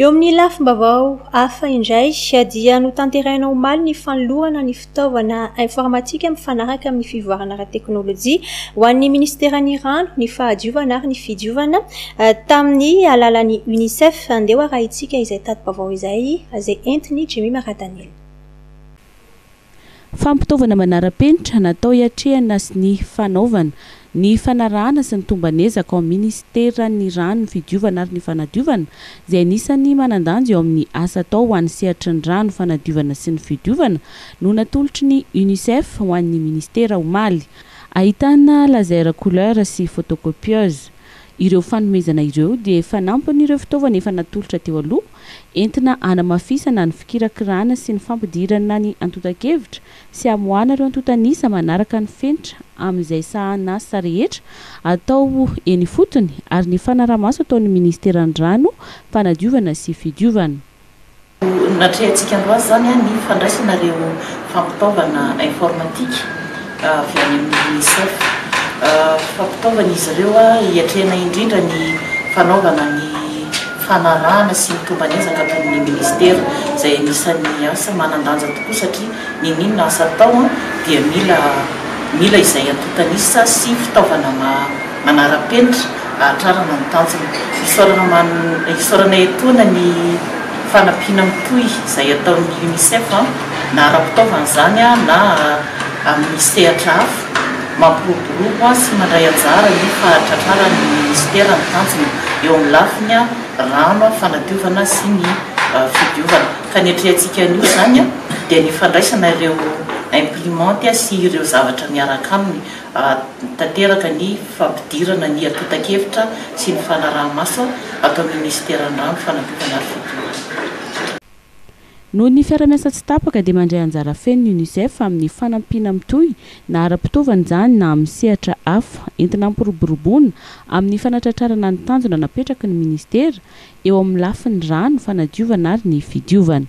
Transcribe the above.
Eo amin'ny lafim-baovao hafa indray dia notanterahina omaly ny fanolorana ny fitaovana informatika mifanaraka amin'ny fivoarana ara-teknolojia ho an'ny minisiteran'ny Rano, ny fahadiovana ary ny fidiovana tamin'ny alalan'ny UNICEF. Andeha harahintsika izay tati-baovao izay, izay entin'i Jimmy Maradaniel. Fampitaovana manara-penitra natao hiatrehana sy ny fanaovana ny fanarahana sy ny tomban'ezaka ao amin'ny Minisiteran'ny Rano, ny Fidiovana ary ny Fanadiovana izay anisan'ny manan-danja eo amin'ny asa atao ho an'ny sehatry ny rano, fanadiovana sy ny fidiovana no natolotry ny Unicef ho an'ny Minisitera omaly. Ahitana laser à couleur sy photocopieuse. Ireo fanomezana ireo dia fanampin'ireo fitaovana efa natolotra teo aloha entina hanamafisana ny fikirakirana sy ny fampidirana ny antontan-kevitra sy hamoahana ireo antontan'isa manaraka ny fenitra amin'izay sahan'asa rehetra atao eny ifotony ary ny fanarahamaso ataon'ny Ministeran'ny Rano, Fanadiovana sy Fidiovana. Natrehantsika androany izany ny fandraisana ireo fampitaovana informatika avy amin'ny UNICEF. Fampitaovan'izy ireo hiatrehana indrindra ny fanaovana ny fanarahana sy ny tomban'ezaka ataon'ny Minisitera, izay anisan'ny asa manan-danja tokoa satria n'inon'inona asa atao dia mila izay antontan'isa sy fitaovana maro. manara-penitra hahatrarana ny tanjona. Isaorana etoana ny fanampiana mitohy izay ataon'ny Unicef na ara-pitaovana izany na amin'ny sehatra hafa. Mampiroborobo sy mandray anjara ny fahatratraran'ny Minisitera ny tanjona eo amin'ny lafiny rano, fanadiovana sy ny fidiovana. Ka ny atrehantsika anio izany dia ny fandraisana ireo imprimantes sy ireo zavatra miaraka aminy. tanteraka ny fampidirana ny antontan-kevitra sy ny fanaraha-maso ato amin'ny Minisiteran'ny Rano, Fanatokana ary Fidiovana. Noho ny fiara-miasa tsy tapaka dia mandray anjara feno ny Unicef amin'ny fanampiana mitohy na ara-pitaovana izany na amin'ny sehatra hafa entina hampiroboroboana amin'ny fanatratrarana ny tanjona napetraky ny Minisitera eo amin'ny lafiny rano, fanadiovana ary ny fidiovana.